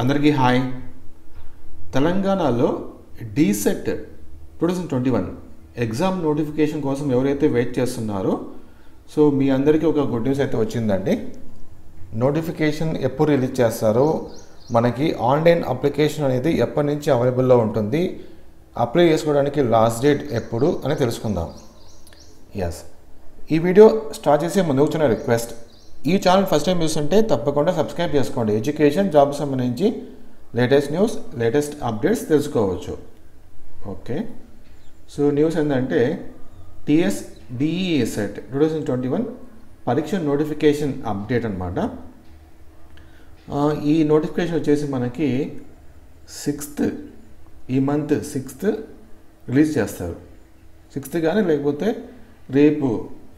అందరికీ హాయ్. తెలంగాణలో DEECET two thousand twenty one exam notification కోసం ఎవరైతే వెయిట్ చేస్తున్నారో సో మీ అందరికీ ఒక గుడ్ న్యూస్ అయితే వచ్చిందండి. నోటిఫికేషన్ ఎప్పుడు రిలీజ్ చేస్తారో మనకి ఆన్లైన్ అప్లికేషన్ అనేది ఎప్పటి నుంచి అవైలబుల్లో ఉంటుంది అప్లై చేసుకోవడానికి లాస్ట్ డేట్ ఎప్పుడు అని తెలుసుకుందాం. ఎస్ ఈ వీడియో స్టార్ట్ చేసే ముందు వచ్చిన రిక్వెస్ట్. ఈ ఛానల్ ఫస్ట్ టైం చూస్తుంటే తప్పకుండా సబ్స్క్రైబ్ చేసుకోండి. ఎడ్యుకేషన్ జాబ్ సంబంధించి లేటెస్ట్ న్యూస్ లేటెస్ట్ అప్డేట్స్ తెలుసుకోవచ్చు. ఓకే సో న్యూస్ ఏంటంటే TS DEECET two thousand twenty one పరీక్ష నోటిఫికేషన్ అప్డేట్ అనమాట ఈ నోటిఫికేషన్ వచ్చేసి మనకి సిక్స్త్ ఈ మంత్ సిక్స్త్ రిలీజ్ చేస్తారు. సిక్స్త్ కానీ లేకపోతే రేపు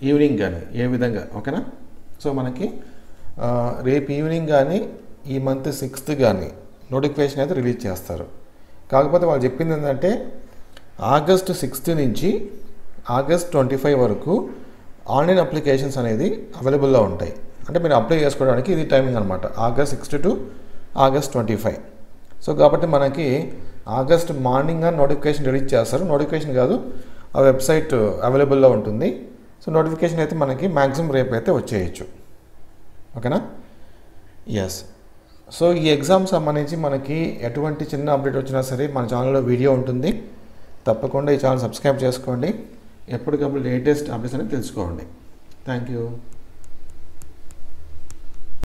ఈవినింగ్ కానీ ఏ విధంగా? ఓకేనా సో మనకి రేపు ఈవినింగ్ కానీ ఈ మంత్ సిక్స్త్ కానీ నోటిఫికేషన్ అయితే రిలీజ్ చేస్తారు. కాకపోతే వాళ్ళు చెప్పింది ఏంటంటే ఆగస్ట్ సిక్స్త్ నుంచి ఆగస్ట్ ట్వంటీ ఫైవ్ వరకు ఆన్లైన్ అప్లికేషన్స్ అనేది అవైలబుల్లో ఉంటాయి. అంటే మీరు అప్లై చేసుకోవడానికి ఇది టైమింగ్ అనమాట August sixth to August twenty five so కాబట్టి మనకి ఆగస్ట్ మార్నింగ్ నోటిఫికేషన్ రిలీజ్ చేస్తారు. నోటిఫికేషన్ కాదు ఆ వెబ్సైట్ అవైలబుల్లో ఉంటుంది. సో నోటిఫికేషన్ అయితే మనకి మ్యాక్సిమం రేపు అయితే వచ్చేయచ్చు. ఓకేనా? ఎస్ సో ఈ ఎగ్జామ్ సంబంధించి మనకి ఎటువంటి చిన్న అప్డేట్ వచ్చినా సరే మన ఛానల్లో వీడియో ఉంటుంది. తప్పకుండా ఈ ఛానల్ సబ్స్క్రైబ్ చేసుకోండి. ఎప్పటికప్పుడు లేటెస్ట్ అప్డేట్స్ అనేది తెలుసుకోండి. Thank you